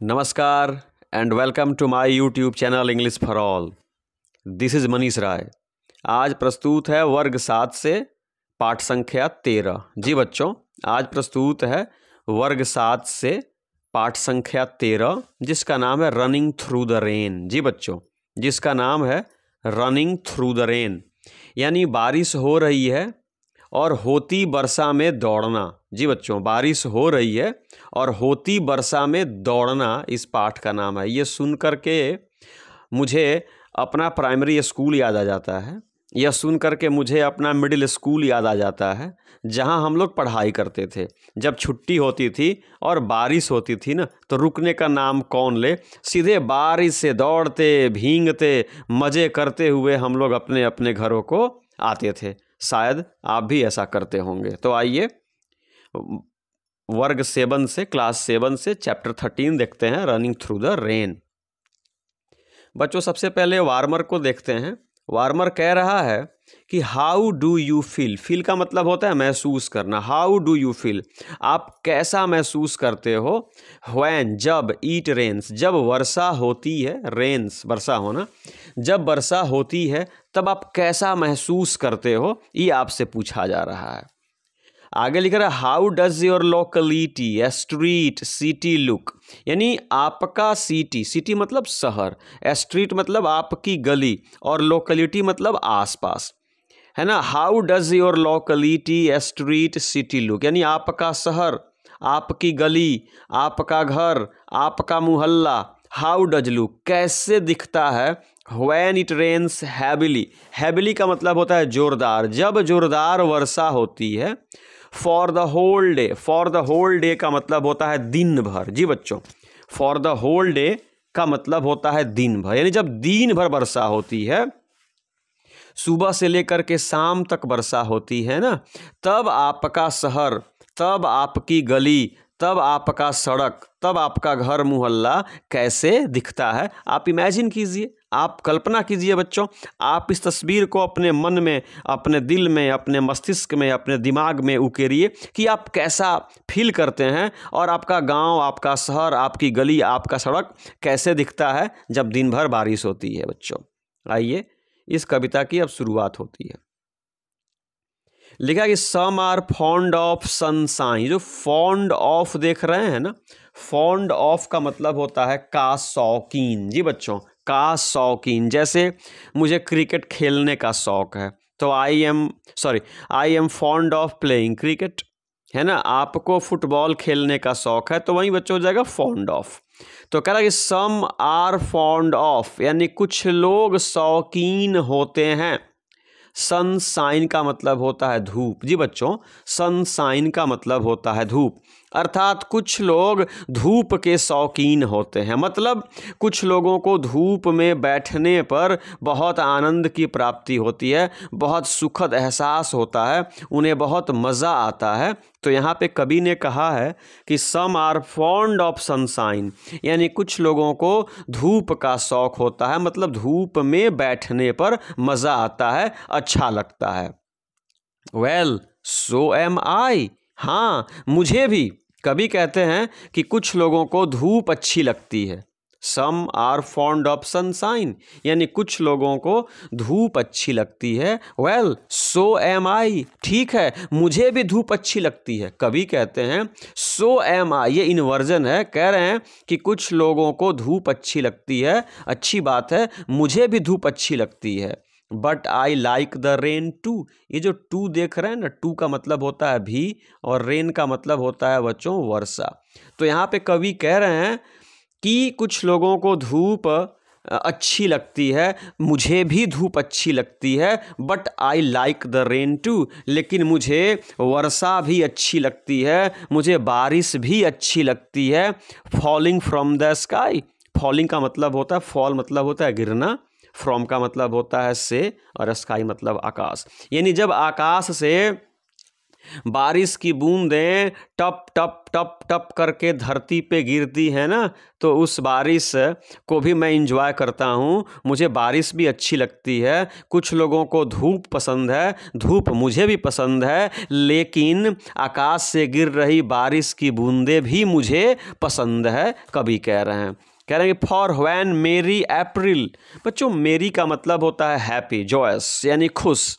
नमस्कार and welcome to my YouTube channel English for all this is Manish Rai आज प्रस्तुत है वर्ग सात से पाठ संख्या तेरह। जी बच्चों, आज प्रस्तुत है वर्ग सात से पाठ संख्या तेरह, जिसका नाम है रनिंग थ्रू द रेन जी बच्चों, जिसका नाम है रनिंग थ्रू द रेन यानी बारिश हो रही है और होती वर्षा में दौड़ना। जी बच्चों, बारिश हो रही है और होती वर्षा में दौड़ना इस पाठ का नाम है। ये सुन कर के मुझे अपना प्राइमरी स्कूल याद आ जाता है। यह सुन कर के मुझे अपना मिडिल स्कूल याद आ जाता है, जहाँ हम लोग पढ़ाई करते थे। जब छुट्टी होती थी और बारिश होती थी ना तो रुकने का नाम कौन ले? सीधे बारिश से दौड़ते, भींगते, मज़े करते हुए हम लोग अपने अपने घरों को आते थे। शायद आप भी ऐसा करते होंगे। तो आइए वर्ग सेवन से, क्लास सेवन से, चैप्टर थर्टीन देखते हैं रनिंग थ्रू द रेन बच्चों, सबसे पहले वार्मर को देखते हैं। वार्मर कह रहा है कि how do you feel feel का मतलब होता है महसूस करना। हाउ डू यू फील आप कैसा महसूस करते हो? वैन जब ईट रेन्स जब वर्षा होती है रेन्स वर्षा होना। जब वर्षा होती है, तब आप कैसा महसूस करते हो? ये आपसे पूछा जा रहा है। आगे लिख रहा है how does your locality street city look यानी आपका सिटी सिटी मतलब शहर स्ट्रीट मतलब आपकी गली और लोकलिटी मतलब आसपास। है ना? How does your locality street city look यानी आपका शहर, आपकी गली, आपका घर, आपका मोहल्ला हाउ डज लुक कैसे दिखता है? When it rains heavily heavily का मतलब होता है जोरदार। जब जोरदार वर्षा होती है for the whole day for the whole day का मतलब होता है दिन भर जी बच्चों फॉर द होल डे का मतलब होता है दिन भर यानी जब दिन भर वर्षा होती है, सुबह से लेकर के शाम तक वर्षा होती है ना, तब आपका शहर, तब आपकी गली, तब आपका सड़क, तब आपका घर मोहल्ला कैसे दिखता है? आप इमेजिन कीजिए। आप कल्पना कीजिए बच्चों, आप इस तस्वीर को अपने मन में, अपने दिल में, अपने मस्तिष्क में, अपने दिमाग में उकेरिए कि आप कैसा फील करते हैं और आपका गाँव, आपका शहर, आपकी गली, आपका सड़क कैसे दिखता है जब दिन भर बारिश होती है बच्चों। आइए इस कविता की अब शुरुआत होती है। लिखा कि some are fond of sunshine जो फॉन्ड ऑफ़ देख रहे हैं ना फॉन्ड ऑफ़ का मतलब होता है का शौकीन। जी बच्चों का शौकीन जैसे मुझे क्रिकेट खेलने का शौक है तो I am sorry I am fond of playing cricket है ना? आपको फुटबॉल खेलने का शौक है तो वहीं बच्चों हो जाएगा फॉन्ड ऑफ़ तो कह रहा कि सम आर फॉन्ड ऑफ़ यानी कुछ लोग शौकीन होते हैं। सनसाइन का मतलब होता है धूप। जी बच्चों सन सनसाइन का मतलब होता है धूप। अर्थात कुछ लोग धूप के शौकीन होते हैं। मतलब कुछ लोगों को धूप में बैठने पर बहुत आनंद की प्राप्ति होती है, बहुत सुखद एहसास होता है, उन्हें बहुत मज़ा आता है। तो यहाँ पे कवि ने कहा है कि some are fond of sunshine यानी कुछ लोगों को धूप का शौक होता है मतलब धूप में बैठने पर मज़ा आता है अच्छा लगता है। वेल सो एम आई हाँ मुझे भी। कभी कहते हैं कि कुछ लोगों को धूप अच्छी लगती है। Some are fond of sunshine यानी कुछ लोगों को धूप अच्छी लगती है। वेल सो एम आई ठीक है, मुझे भी धूप अच्छी लगती है। कभी कहते हैं सो एम आई ये इन्वर्जन है, कह रहे हैं कि कुछ लोगों को धूप अच्छी लगती है। अच्छी बात है, मुझे भी धूप अच्छी लगती है। But I like the rain too ये जो टू देख रहे हैं ना, टू का मतलब होता है भी और रेन का मतलब होता है बच्चों वर्षा। तो यहाँ पे कवि कह रहे हैं कि कुछ लोगों को धूप अच्छी लगती है, मुझे भी धूप अच्छी लगती है but I like the rain too लेकिन मुझे वर्षा भी अच्छी लगती है, मुझे बारिश भी अच्छी लगती है। Falling from the sky falling का मतलब होता है फॉल मतलब होता है गिरना। फ्रॉम का मतलब होता है से और स्काई मतलब आकाश। यानी जब आकाश से बारिश की बूंदें टप टप टप टप करके धरती पे गिरती है ना तो उस बारिश को भी मैं इंजॉय करता हूँ। मुझे बारिश भी अच्छी लगती है। कुछ लोगों को धूप पसंद है, धूप मुझे भी पसंद है, लेकिन आकाश से गिर रही बारिश की बूंदें भी मुझे पसंद है, कभी कह रहे हैं। कह रहे हैं फॉर वैन मेरी अप्रैल, बच्चों, मेरी का मतलब होता है हैप्पी जॉयस यानी खुश।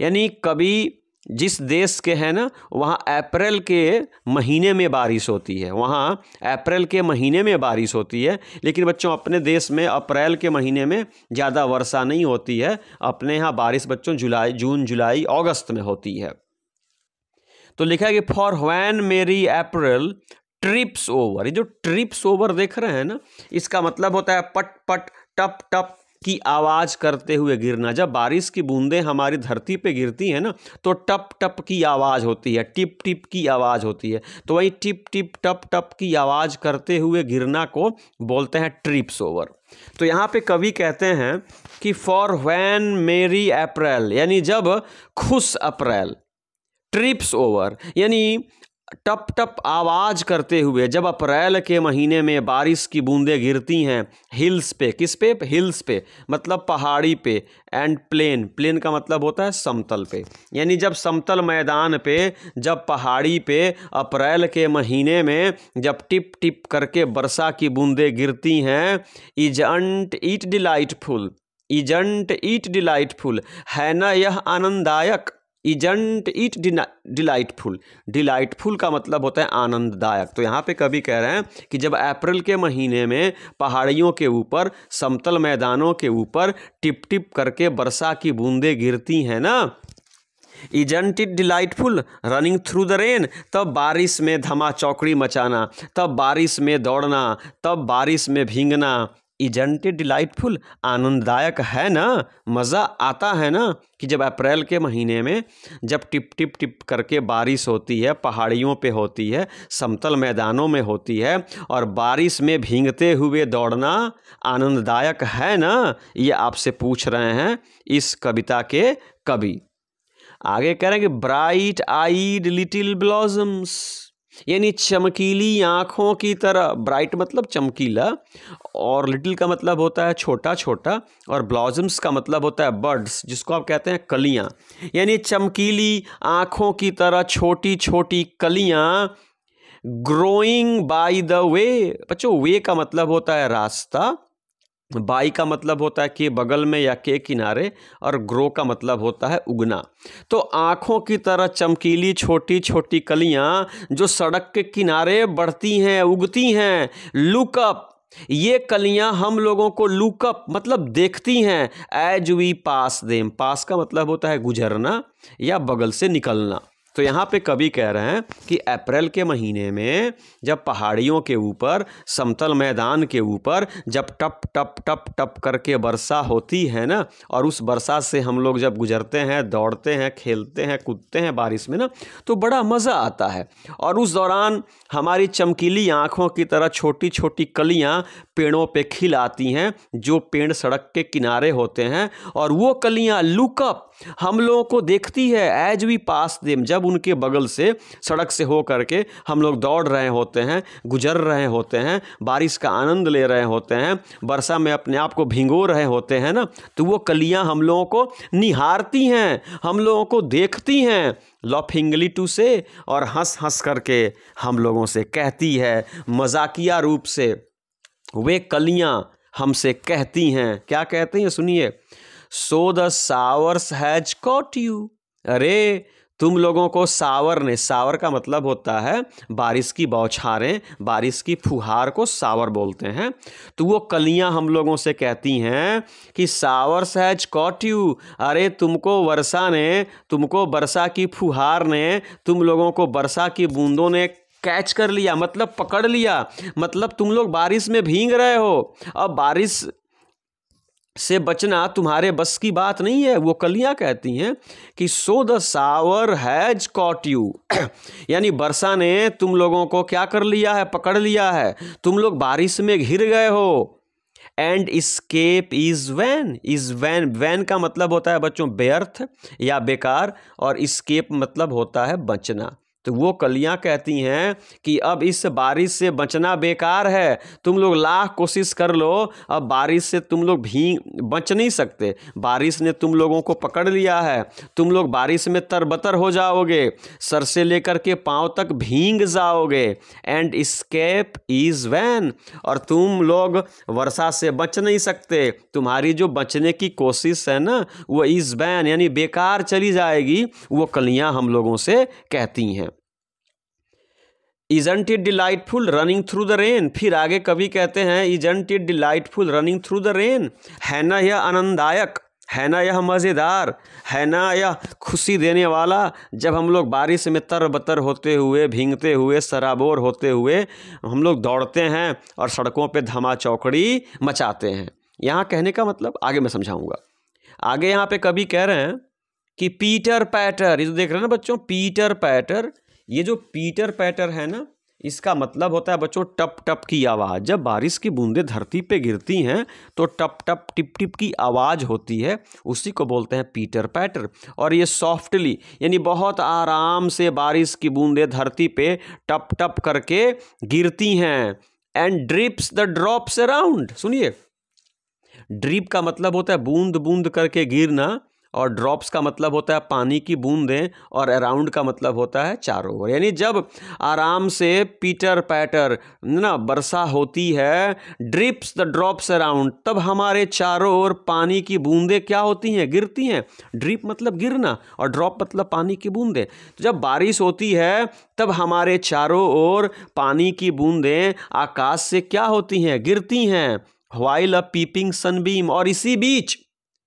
यानी कभी जिस देश के हैं ना, वहाँ अप्रैल के महीने में बारिश होती है। वहाँ अप्रैल के महीने में बारिश होती है, लेकिन बच्चों, अपने देश में अप्रैल के महीने में ज़्यादा वर्षा नहीं होती है। अपने यहाँ बारिश बच्चों, जुलाई, जून, जुलाई, अगस्त में होती है। तो लिखा है कि फॉर वैन मेरी अप्रैल ट्रिप्स ओवर ये जो ट्रिप्स ओवर देख रहे हैं ना, इसका मतलब होता है पट पट, टप टप की आवाज़ करते हुए गिरना। जब बारिश की बूंदें हमारी धरती पे गिरती हैं ना तो टप टप की आवाज़ होती है, टिप टिप की आवाज़ होती है। तो वही टिप टिप, टप टप की आवाज़ करते हुए गिरना को बोलते हैं ट्रिप्स ओवर तो यहाँ पे कवि कहते हैं कि फॉर वैन मेरी अप्रैल यानी जब खुश अप्रैल। ट्रिप्स ओवर यानी टप टप आवाज़ करते हुए, जब अप्रैल के महीने में बारिश की बूंदें गिरती हैं, हिल्स पे, किस पे? हिल्स पे मतलब पहाड़ी पे एंड प्लेन प्लेन का मतलब होता है समतल पे। यानी जब समतल मैदान पे, जब पहाड़ी पे, अप्रैल के महीने में, जब टिप टिप करके वर्षा की बूंदें गिरती हैं isn't it delightful isn't it delightful है ना यह आनंददायक इजंट इट डिलाइटफुल डिलाइटफुल का मतलब होता है आनंददायक। तो यहाँ पे कभी कह रहे हैं कि जब अप्रैल के महीने में पहाड़ियों के ऊपर, समतल मैदानों के ऊपर टिप टिप करके वर्षा की बूंदें गिरती हैं ना isn't it delightful running through the rain तब बारिश में धमा चौकड़ी मचाना, तब बारिश में दौड़ना, तब बारिश में भींगना। इजंट डिलाइटफुल आनंददायक है ना? मज़ा आता है ना? कि जब अप्रैल के महीने में जब टिप टिप टिप करके बारिश होती है, पहाड़ियों पे होती है, समतल मैदानों में होती है, और बारिश में भींगते हुए दौड़ना आनंददायक है ना? ये आपसे पूछ रहे हैं इस कविता के कवि। आगे कह रहे हैं कि ब्राइट आईड लिटिल ब्लॉजम्स यानी चमकीली आँखों की तरह, ब्राइट मतलब चमकीला, और लिटिल का मतलब होता है छोटा छोटा, और ब्लॉजम्स का मतलब होता है बर्ड्स, जिसको आप कहते हैं कलियाँ। यानी चमकीली आँखों की तरह छोटी छोटी कलियाँ ग्रोइंग बाई द वे बच्चों वे का मतलब होता है रास्ता बाई का मतलब होता है कि बगल में या के किनारे और ग्रो का मतलब होता है उगना। तो आँखों की तरह चमकीली छोटी छोटी कलियाँ जो सड़क के किनारे बढ़ती हैं, उगती हैं लुकअप ये कलियाँ हम लोगों को लुकअप मतलब देखती हैं। As we pass them pass का मतलब होता है गुजरना या बगल से निकलना। तो यहाँ पे कवि कह रहे हैं कि अप्रैल के महीने में जब पहाड़ियों के ऊपर, समतल मैदान के ऊपर जब टप टप टप टप करके वर्षा होती है ना, और उस वर्षा से हम लोग जब गुजरते हैं, दौड़ते हैं, खेलते हैं, कूदते हैं बारिश में ना तो बड़ा मज़ा आता है। और उस दौरान हमारी चमकीली आँखों की तरह छोटी छोटी कलियाँ पेड़ों पे खिल आती हैं, जो पेड़ सड़क के किनारे होते हैं, और वो कलियाँ लुकअप हम लोगों को देखती है एज वी पास देम। जब उनके बगल से, सड़क से हो करके हम लोग दौड़ रहे होते हैं, गुजर रहे होते हैं, बारिश का आनंद ले रहे होते हैं, वर्षा में अपने आप को भिंगो रहे होते हैं ना तो वो कलियाँ हम लोगों को निहारती हैं, हम लोगों को देखती हैं, लॉफिंगली टू से और हंस हंस करके हम लोगों से कहती है, मजाकिया रूप से। वे कलियाँ हमसे कहती हैं। क्या कहती हैं? सुनिए। So the showers has caught you. अरे, तुम लोगों को सावर ने सावर का मतलब होता है बारिश की बौछारें, बारिश की फुहार को सावर बोलते हैं। तो वो कलियाँ हम लोगों से कहती हैं कि सावर सहज कॉट यू। अरे, तुमको वर्षा ने, तुमको वर्षा की फुहार ने, तुम लोगों को वर्षा की बूंदों ने कैच कर लिया मतलब पकड़ लिया मतलब तुम लोग बारिश में भींग रहे हो। अब बारिश से बचना तुम्हारे बस की बात नहीं है, वो कलियाँ कहती हैं कि so the shower has caught you. यानी वर्षा ने तुम लोगों को क्या कर लिया है, पकड़ लिया है। तुम लोग बारिश में घिर गए हो। And escape is vain is vain vain का मतलब होता है बच्चों, व्यर्थ या बेकार, और स्केप मतलब होता है बचना। तो वो कलियाँ कहती हैं कि अब इस बारिश से बचना बेकार है। तुम लोग लाख कोशिश कर लो, अब बारिश से तुम लोग भी बच नहीं सकते। बारिश ने तुम लोगों को पकड़ लिया है। तुम लोग बारिश में तरबतर हो जाओगे, सर से लेकर के पाँव तक भींग जाओगे। एंड स्केप इज़ वैन और तुम लोग वर्षा से बच नहीं सकते। तुम्हारी जो बचने की कोशिश है ना, वो इज़ वैन यानी बेकार चली जाएगी, वो कलियाँ हम लोगों से कहती हैं। Isn't it delightful running through the rain फिर आगे कभी कहते हैं isn't it delightful running through the rain है ना यह आनंददायक? है ना यह मज़ेदार? है ना यह खुशी देने वाला? जब हम लोग बारिश में तर बतर होते हुए, भींगते हुए, सराबोर होते हुए, हम लोग दौड़ते हैं और सड़कों पे धमा चौकड़ी मचाते हैं। यहाँ कहने का मतलब आगे मैं समझाऊँगा। आगे यहाँ पे कभी कह रहे हैं कि पीटर पैटर ये तो देख रहे हैं ना बच्चों पीटर पैटर ये जो पीटर पैटर है ना, इसका मतलब होता है बच्चों टप टप की आवाज़। जब बारिश की बूंदें धरती पे गिरती हैं तो टप टप, टिप टिप की आवाज़ होती है, उसी को बोलते हैं पीटर पैटर। और ये सॉफ्टली, यानी बहुत आराम से बारिश की बूंदें धरती पे टप टप करके गिरती हैं। And drips the drops around सुनिए। ड्रिप का मतलब होता है बूंद बूंद करके गिरना। और ड्रॉप्स का मतलब होता है पानी की बूंदें और अराउंड का मतलब होता है चारों ओर। यानी जब आराम से पीटर पैटर ना वर्षा होती है ड्रिप्स द ड्रॉप्स अराउंड तब हमारे चारों ओर पानी की बूंदें क्या होती हैं? गिरती हैं। ड्रिप मतलब गिरना और ड्रॉप मतलब पानी की बूंदें। तो जब बारिश होती है, तब हमारे चारों ओर पानी की बूंदें आकाश से क्या होती हैं? गिरती हैं। वाइल अ पीपिंग सनबीम और इसी बीच,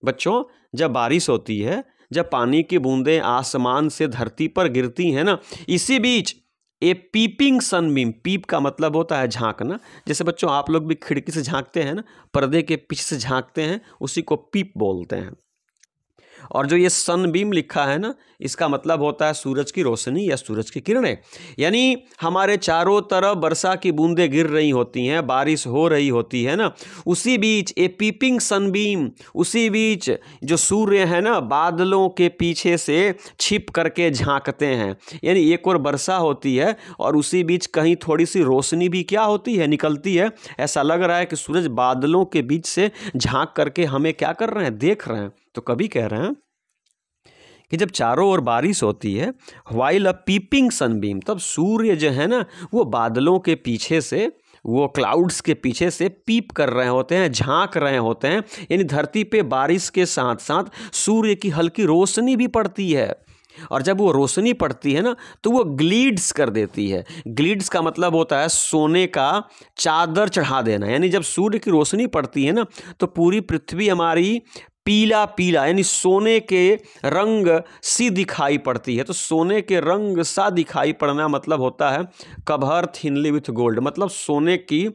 बच्चों जब बारिश होती है, जब पानी की बूंदें आसमान से धरती पर गिरती हैं ना, इसी बीच ए पीपिंग सनबीम, पीप का मतलब होता है झांकना, जैसे बच्चों आप लोग भी खिड़की से झांकते हैं ना, पर्दे के पीछे से झांकते हैं, उसी को पीप बोलते हैं। और जो ये सनबीम लिखा है ना, इसका मतलब होता है सूरज की रोशनी या सूरज की किरणें। यानी हमारे चारों तरफ़ वर्षा की बूंदें गिर रही होती हैं, बारिश हो रही होती है ना, उसी बीच ए पीपिंग सनबीम उसी बीच जो सूर्य है ना, बादलों के पीछे से छिप करके झांकते हैं। यानी एक और वर्षा होती है और उसी बीच कहीं थोड़ी सी रोशनी भी क्या होती है, निकलती है। ऐसा लग रहा है कि सूरज बादलों के बीच से झाँक करके हमें क्या कर रहे हैं, देख रहे हैं। तो कभी कह रहे हैं कि जब चारों ओर बारिश होती है वाइल अ पीपिंग सनबीम तब सूर्य जो है ना, वो बादलों के पीछे से, वो क्लाउड्स के पीछे से पीप कर रहे होते हैं, झाँक रहे होते हैं। यानी धरती पे बारिश के साथ साथ सूर्य की हल्की रोशनी भी पड़ती है। और जब वो रोशनी पड़ती है ना तो वो ग्लीड्स कर देती है। ग्लीड्स का मतलब होता है सोने का चादर चढ़ा देना। यानी जब सूर्य की रोशनी पड़ती है ना तो पूरी पृथ्वी हमारी पीला पीला, यानी सोने के रंग सी दिखाई पड़ती है। तो सोने के रंग सा दिखाई पड़ना मतलब होता है कभर थिनली विथ गोल्ड मतलब सोने की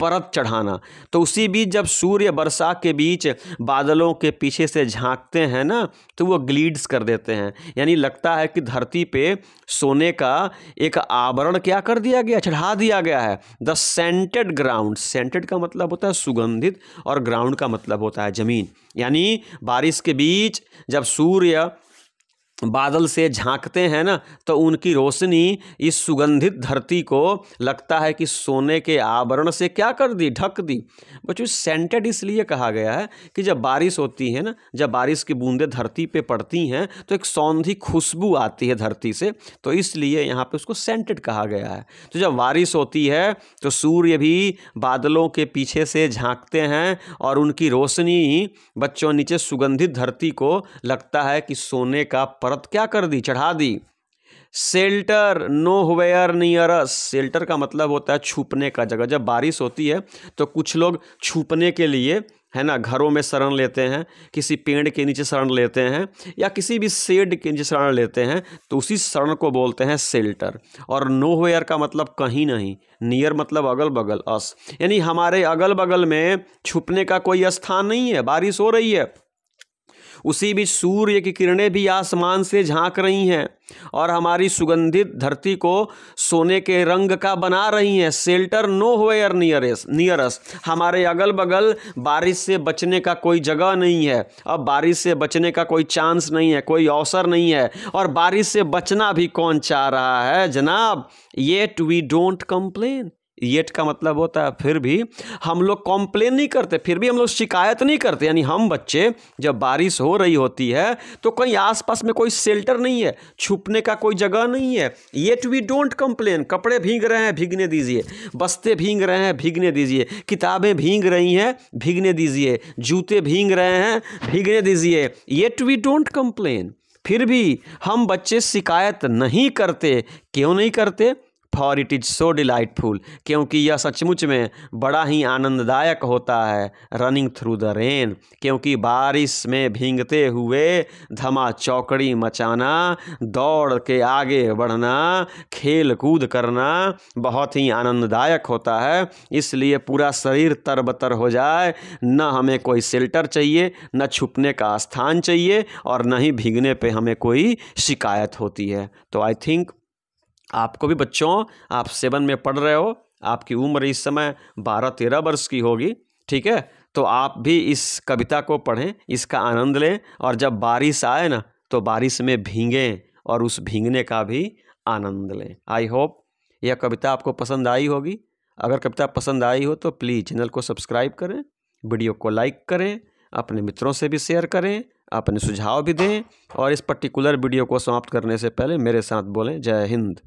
परत चढ़ाना। तो उसी बीच जब सूर्य वर्षा के बीच बादलों के पीछे से झांकते हैं ना तो वो ग्लीड्स कर देते हैं। यानी लगता है कि धरती पे सोने का एक आवरण क्या कर दिया गया, चढ़ा दिया गया है। द सेंटेड ग्राउंड सेंटेड का मतलब होता है सुगंधित और ग्राउंड का मतलब होता है ज़मीन। यानी बारिश के बीच जब सूर्य बादल से झांकते हैं ना तो उनकी रोशनी इस सुगंधित धरती को लगता है कि सोने के आवरण से क्या कर दी, ढक दी। बच्चों सेंटेड इसलिए कहा गया है कि जब बारिश होती है ना, जब बारिश की बूंदें धरती पे पड़ती हैं तो एक सौंधी खुशबू आती है धरती से तो इसलिए यहाँ पे उसको सेंटेड कहा गया है। तो जब बारिश होती है तो सूर्य भी बादलों के पीछे से झाँकते हैं और उनकी रोशनी बच्चों, नीचे सुगंधित धरती को लगता है कि सोने का परत क्या कर दी? चढ़ा दी। Shelter nowhere nearest shelter का मतलब होता है छुपने का जगह। जब बारिश होती है तो कुछ लोग छुपने के लिए, है ना, घरों में शरण लेते हैं, किसी पेड़ के नीचे शरण लेते हैं, या किसी भी शेड के नीचे शरण लेते हैं तो उसी शरण को बोलते हैं सेल्टर और नो वेयर का मतलब कहीं नहीं। नियर मतलब अगल बगल अस यानी हमारे अगल बगल में छुपने का कोई स्थान नहीं है। बारिश हो रही है। उसी बीच सूर्य की किरणें भी आसमान से झाँक रही हैं और हमारी सुगंधित धरती को सोने के रंग का बना रही हैं। सेल्टर नो होयर नियरेस नियरस हमारे अगल बगल बारिश से बचने का कोई जगह नहीं है। अब बारिश से बचने का कोई चांस नहीं है, कोई अवसर नहीं है। और बारिश से बचना भी कौन चाह रहा है? जनाब yet we don't complain yet का मतलब होता है, फिर भी हम लोग कॉम्प्लेन नहीं करते, फिर भी हम लोग शिकायत नहीं करते। यानी हम बच्चे, जब बारिश हो रही होती है तो कहीं आसपास में कोई शेल्टर नहीं है, छुपने का कोई जगह नहीं है। येट वी डोंट कंप्लेन कपड़े भीग रहे हैं, भीगने दीजिए। बस्ते भींग रहे हैं, भीगने दीजिए। किताबें भींग रही हैं, भीगने दीजिए। जूते भींग रहे हैं, भीगने दीजिए। येट वी डोंट कंप्लेन फिर भी हम बच्चे शिकायत नहीं करते। क्यों नहीं करते? For it is so delightful क्योंकि यह सचमुच में बड़ा ही आनंददायक होता है रनिंग थ्रू द रेन क्योंकि बारिश में भींगते हुए धमा चौकड़ी मचाना, दौड़ के आगे बढ़ना खेल कूद करना बहुत ही आनंददायक होता है। इसलिए पूरा शरीर तरबतर हो जाए, न हमें कोई शेल्टर चाहिए, न छुपने का स्थान चाहिए और न ही भीगने पे हमें कोई शिकायत होती है। तो आई थिंक आपको भी बच्चों, आप सेवन में पढ़ रहे हो, आपकी उम्र इस समय बारह तेरह वर्ष की होगी, ठीक है? तो आप भी इस कविता को पढ़ें, इसका आनंद लें और जब बारिश आए ना तो बारिश में भीगें और उस भींगने का भी आनंद लें। आई होप यह कविता आपको पसंद आई होगी। अगर कविता पसंद आई हो तो प्लीज़ चैनल को सब्सक्राइब करें, वीडियो को लाइक करें, अपने मित्रों से भी शेयर करें, अपने सुझाव भी दें और इस पर्टिकुलर वीडियो को समाप्त करने से पहले मेरे साथ बोलें, जय हिंद।